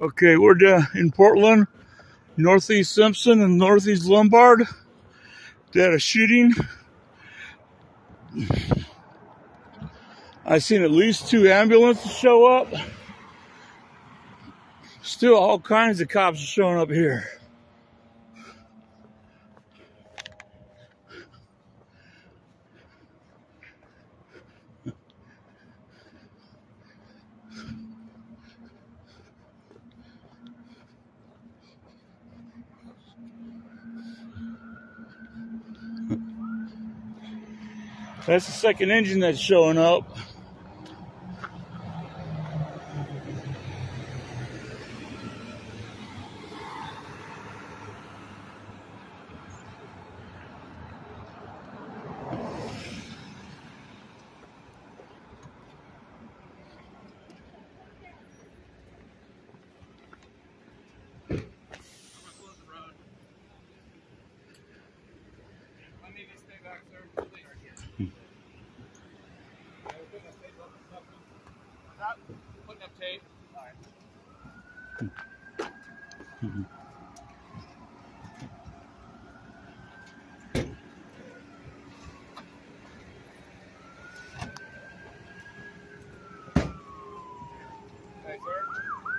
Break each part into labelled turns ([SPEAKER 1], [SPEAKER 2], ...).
[SPEAKER 1] Okay, we're in Portland, Northeast Simpson and Northeast Lombard. They had a shooting. I've seen at least two ambulances show up. Still all kinds of cops are showing up here. That's the second engine that's showing up.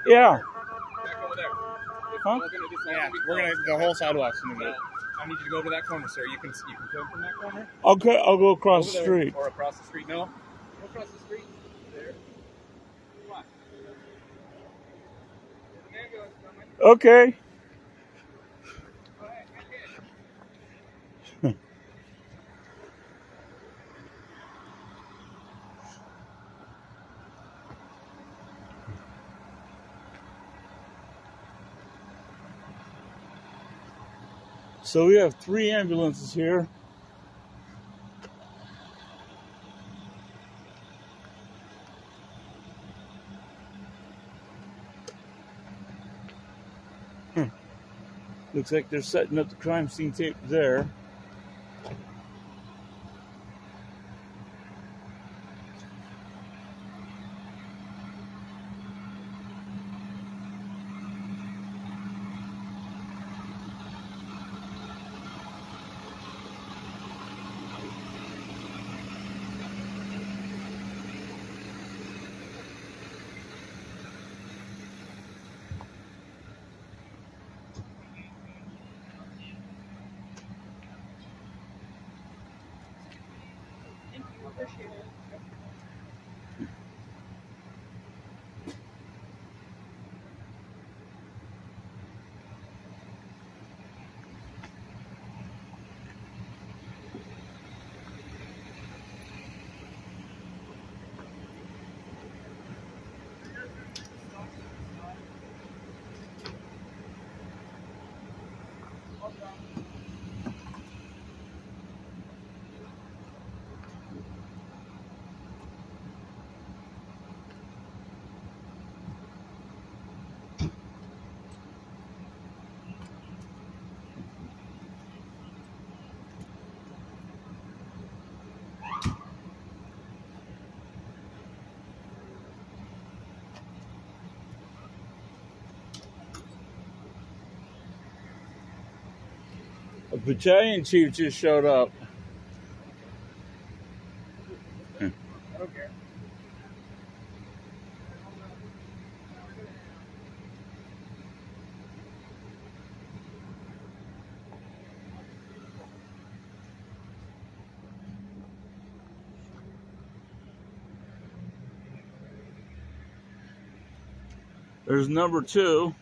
[SPEAKER 1] Yeah.
[SPEAKER 2] Back over there.
[SPEAKER 1] Huh?
[SPEAKER 2] We're gonna do something.
[SPEAKER 3] Yeah, we're gonna the whole sidewalk's gonna be.
[SPEAKER 2] I need you to go to that corner, sir. You can you can film from that corner.
[SPEAKER 1] Okay, I'll go across
[SPEAKER 2] Over
[SPEAKER 1] the street.
[SPEAKER 2] Or across the street. No. Go across the street. There. Come on. There's an ambulance coming.
[SPEAKER 1] Okay. So we have three ambulances here. Hmm. Looks like they're setting up the crime scene tape there. A battalion chief just showed up. There's number two.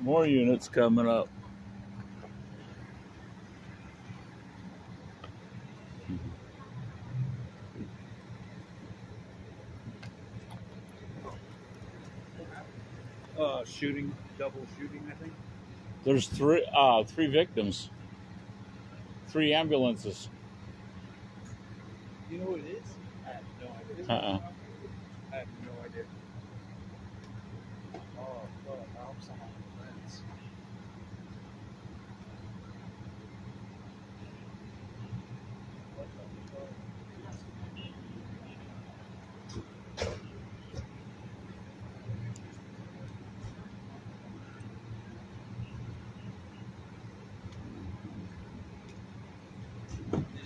[SPEAKER 1] more units coming up.
[SPEAKER 2] Uh, shooting, double shooting, I think.
[SPEAKER 1] There's three, uh, three victims, three ambulances.
[SPEAKER 2] You know what it is? I have no idea.
[SPEAKER 1] Uh uh
[SPEAKER 2] I have no idea. Oh, well, I'm somehow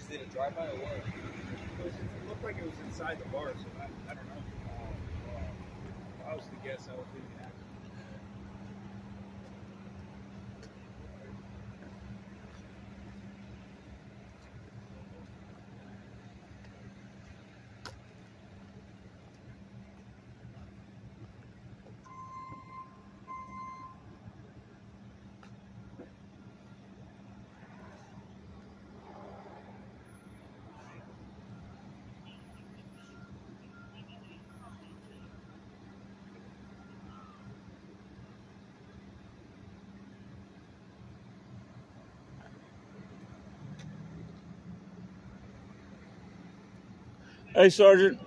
[SPEAKER 2] just did a drive-by or what? It, it looked like it was inside the bar, so I, I don't know. Uh, if I was to guess, I would think
[SPEAKER 1] Hey, Sergeant.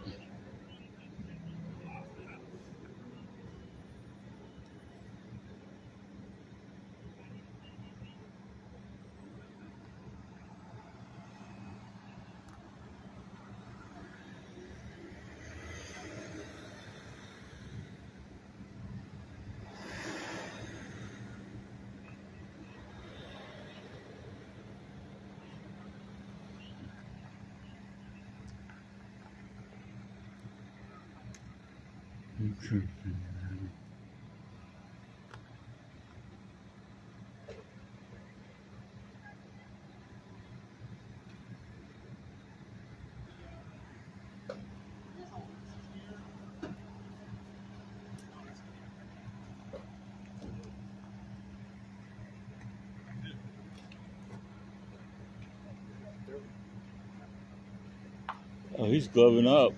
[SPEAKER 1] Oh, he's gloving up.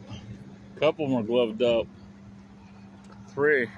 [SPEAKER 1] A couple more gloved up. Three.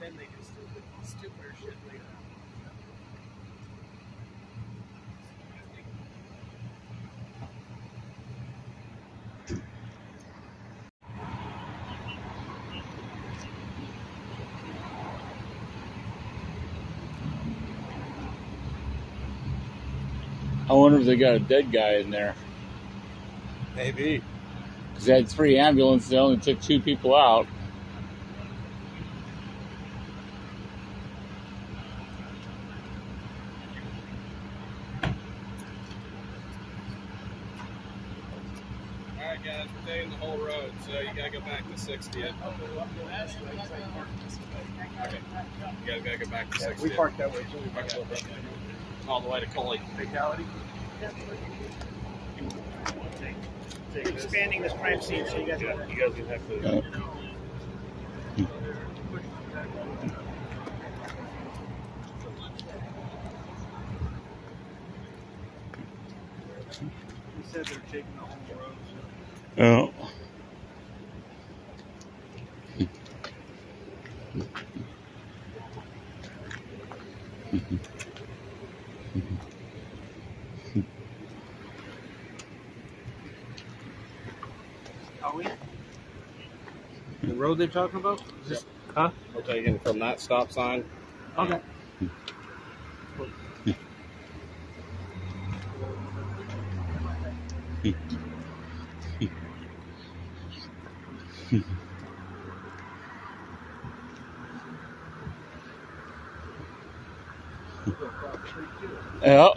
[SPEAKER 4] Then they do the stupider shit later.
[SPEAKER 1] I wonder if they got a dead guy in there.
[SPEAKER 2] Maybe.
[SPEAKER 1] Because they had three ambulances, they only took two people out.
[SPEAKER 2] 60. Okay. You gotta get back to 60.
[SPEAKER 3] We parked that way too.
[SPEAKER 2] All the way to Cully.
[SPEAKER 3] Fatality?
[SPEAKER 4] Expanding this crime scene so you guys, yeah,
[SPEAKER 3] you guys have to.
[SPEAKER 2] Oh. Road they're talking about? Is this, huh?
[SPEAKER 3] We're taking from that stop sign.
[SPEAKER 2] Okay.
[SPEAKER 1] Yeah.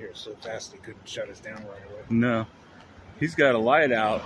[SPEAKER 2] Here so fast they couldn't shut us down right away.
[SPEAKER 1] No. He's got a light out.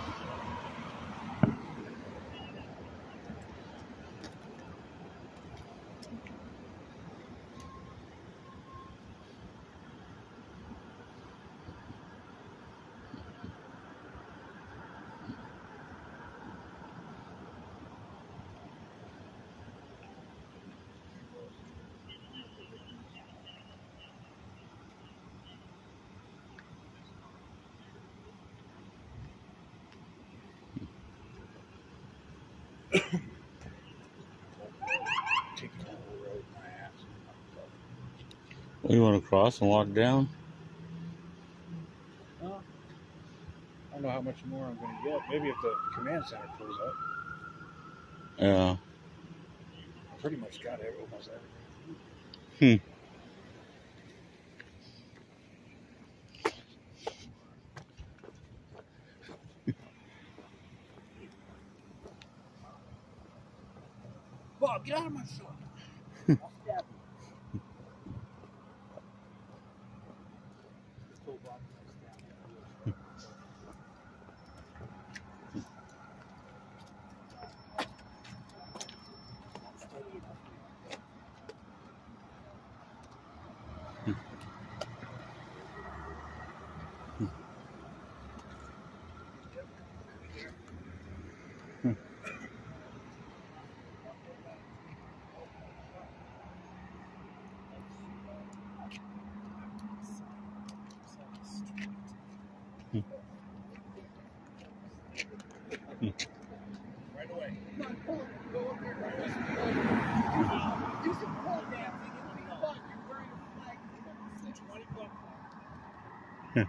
[SPEAKER 1] You want to cross and walk down?
[SPEAKER 2] I don't know how much more I'm going to get. Maybe if the command center pulls up.
[SPEAKER 1] Yeah.
[SPEAKER 2] I pretty much got it, almost everything. Bob, get out
[SPEAKER 3] See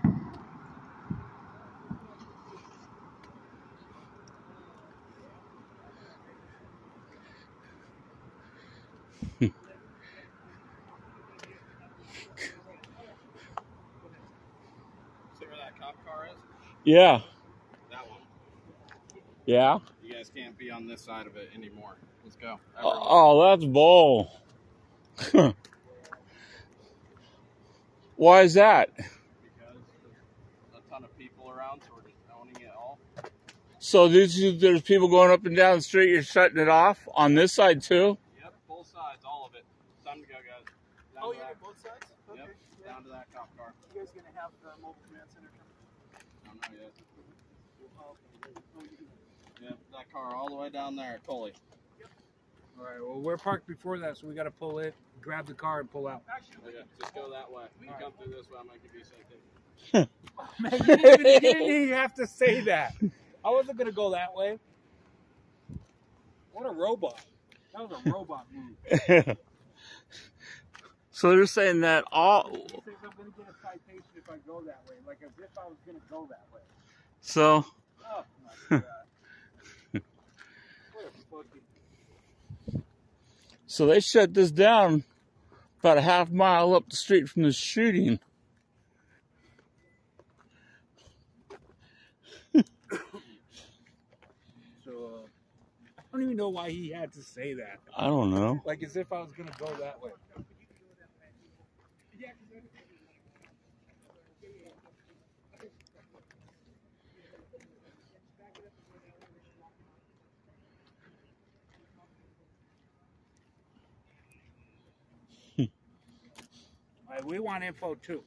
[SPEAKER 3] where that cop car is?
[SPEAKER 1] Yeah.
[SPEAKER 3] That one.
[SPEAKER 1] Yeah.
[SPEAKER 3] You guys can't be on this side of it anymore. Let's go. Oh, Everyone.
[SPEAKER 1] Oh, that's bull. Why is that?
[SPEAKER 3] Because there's a ton of people around, so we're just owning it all.
[SPEAKER 1] So these there's people going up and down the street. You're shutting it off on this side too.
[SPEAKER 3] Yep, both sides, all of it. Time to go, guys. Down
[SPEAKER 4] Oh,
[SPEAKER 3] to
[SPEAKER 4] yeah,
[SPEAKER 3] that,
[SPEAKER 4] both sides? Okay.
[SPEAKER 3] Yep,
[SPEAKER 4] Yeah.
[SPEAKER 3] down to that cop car.
[SPEAKER 4] You guys gonna have the mobile command center come?
[SPEAKER 3] I don't know yet.
[SPEAKER 4] Okay. You do.
[SPEAKER 3] Yep, that car all the way down there at Cully.
[SPEAKER 2] All right. Well, we're parked before that, so we got to pull it, grab the car, and pull out.
[SPEAKER 3] Okay, just go that way. You come through this way, I might give you a second.
[SPEAKER 2] Man, you didn't, even, you didn't even have to say that. I wasn't gonna go that way. What a robot! That was a robot move.
[SPEAKER 1] so they're saying that all.
[SPEAKER 2] He I'm gonna get a citation if I go that way, like as if I was gonna go that way.
[SPEAKER 1] So
[SPEAKER 2] Oh my god! what a fucking
[SPEAKER 1] so they shut this down about a half mile up the street from the shooting.
[SPEAKER 2] so. Uh, I don't even know why he had to say that.
[SPEAKER 1] I don't know.
[SPEAKER 2] Like as if I was gonna go that way. Hmm. We want info too.